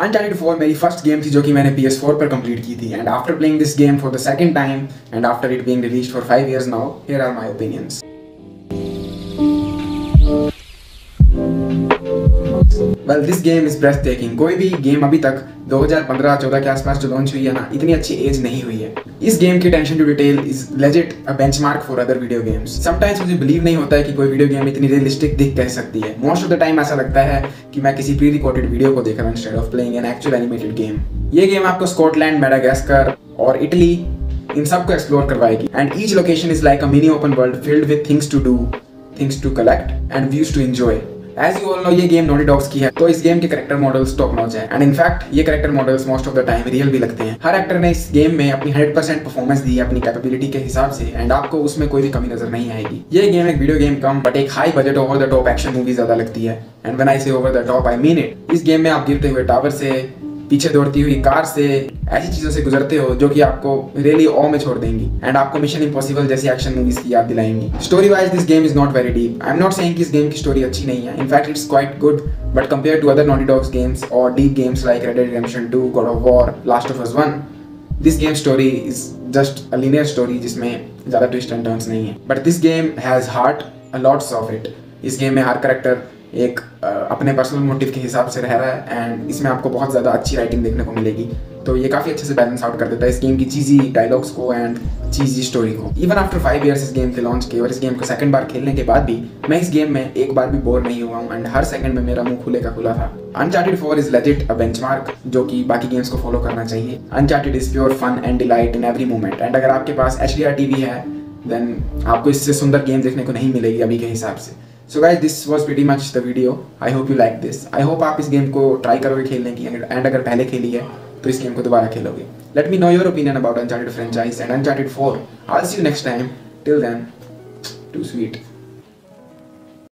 Uncharted four मेरी first game थी जो कि मैंने पी एस फोर पर कंप्लीट की थी. And after playing this game for the second time and after it being release for five years now here are my opinions well this game is breathtaking कोई भी game अभी तक 2015-14 के आसपास जो लॉन्च हुई है ना, इतनी अच्छी एज नहीं हुई है। इस गेम की attention to detail is legit a benchmark for other video games sometimes मुझे बिलीव नहीं होता है कि कोई वीडियो गेम इतनी रियलिस्टिक दिख कह सकती है। मोस्ट ऑफ़ द टाइम ऐसा लगता है कि मैं किसी प्री रिकॉर्डेड वीडियो को देख रहा हूँ instead of playing an actual animated game ये गेम आपको स्कॉटलैंड मेडागास्कर और इटली इन सबको एक्सप्लोर करवाएगी। And each location is like a mini open world filled with things to do things to collect and views to enjoy as you all know ये game Naughty Dogs की है तो इस game के character models top notch है। And in fact ये character models most of the time real भी लगते हैं। हर एक्टर ने इस गेम में अपनी 100% परफॉर्मेंस दी है, अपनी कैपेबिलिटी के हिसाब से एंड आपको उसमें कोई भी कमी नज़र नहीं आएगी। ये गेम एक वीडियो गेम कम बट एक high budget over the top action movie ज़्यादा लगती है। And when I say over the top I mean it इस गेम में आप गिरते हुए टावर से पीछे दौड़ती हुई कार से ऐसी चीज़ों से गुजरते हो जो कि आपको रियली ऑ में छोड़ देंगी। एंड आपको मिशन इम्पॉसिबल जैसी एक्शन मूवीज़ की याद दिलाएँगी। Story wise this game is not very deep I am not saying कि इस गेम की स्टोरी अच्छी नहीं है। In fact it's quite good but compare to other Naughty Dogs games और deep games like Red Redemption 2 God of War Last of Us 1 this game story is just a linear story जिसमें ज़्यादा twist and turns नहीं है। But this game has heart a lots of it इस game में हर character एक अपने personal motive के हिसाब से रह रहा है एंड इसमें आपको बहुत ज़्यादा अच्छी राइटिंग देखने को मिलेगी। तो ये काफ़ी अच्छे से बैलेंस आउट कर देता है इस गेम की चीज़ी डायलॉग्स को एंड चीज़ी स्टोरी को। इवन आफ्टर फाइव ईयर्स इस गेम के लॉन्च के और इस गेम को सेकंड बार खेलने के बाद भी, मैं इस गेम में एक बार भी बोर नहीं हुआ हूँ एंड हर सेकंड में मेरा मुँह खुले का खुला था। Uncharted four is legit a benchmark जो कि बाकी गेम्स को फॉलो करना चाहिए। Uncharted is pure fun and delight in every moment and अगर आपके पास एच टी है देन आपको इससे सुंदर गेम देखने को नहीं मिलेगी अभी के हिसाब से। So guys this was very much the video I hope you like this I hope आप इस गेम को ट्राई करोगे खेलने की एंड अगर पहले खेली है तो इस गेम को दोबारा खेलोगे. Let me know your opinion about Uncharted franchise and Uncharted four I'll see you next time till then to sweet